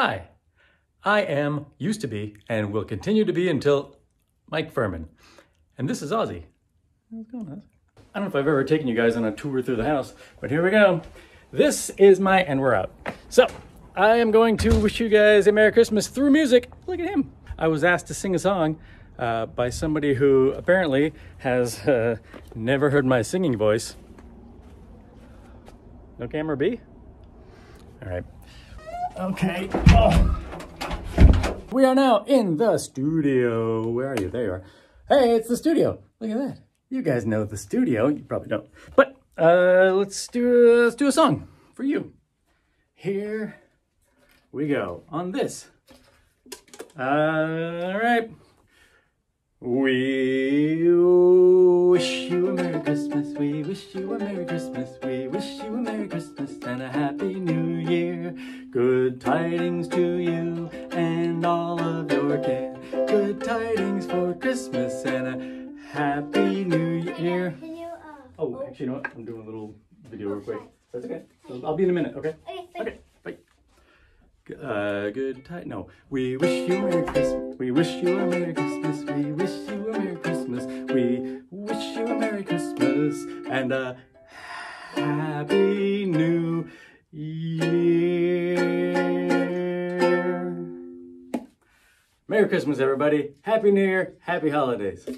Hi, I am, used to be, and will continue to be until Mike Phirman. And this is Ozzy. How's it going, Ozzy? I don't know if I've ever taken you guys on a tour through the house, but here we go. This is my, and we're out. So, I am going to wish you guys a Merry Christmas through music. Look at him. I was asked to sing a song uh, by somebody who apparently has uh, never heard my singing voice. No camera B? All right. Okay. Oh. We are now in the studio. Where are you? There you are. Hey, it's the studio. Look at that. You guys know the studio. You probably don't. But uh, let's do let's do a song for you. Here we go on this. Uh, all right. We wish you a Merry Christmas. We wish you a Merry Christmas. We wish you a Merry Christmas and a Happy New Year. Good tidings to you and all of your kin. Good tidings for Christmas and a Happy New Year. Oh, actually, you know what? I'm doing a little video real quick. That's okay. I'll be in a minute, okay? Okay, bye. Uh, good time. No, we wish you a Merry Christmas. We wish you a Merry Christmas. We wish you a Merry Christmas. We wish you a Merry Christmas and a Happy Merry Christmas, everybody. Happy New Year. Happy holidays.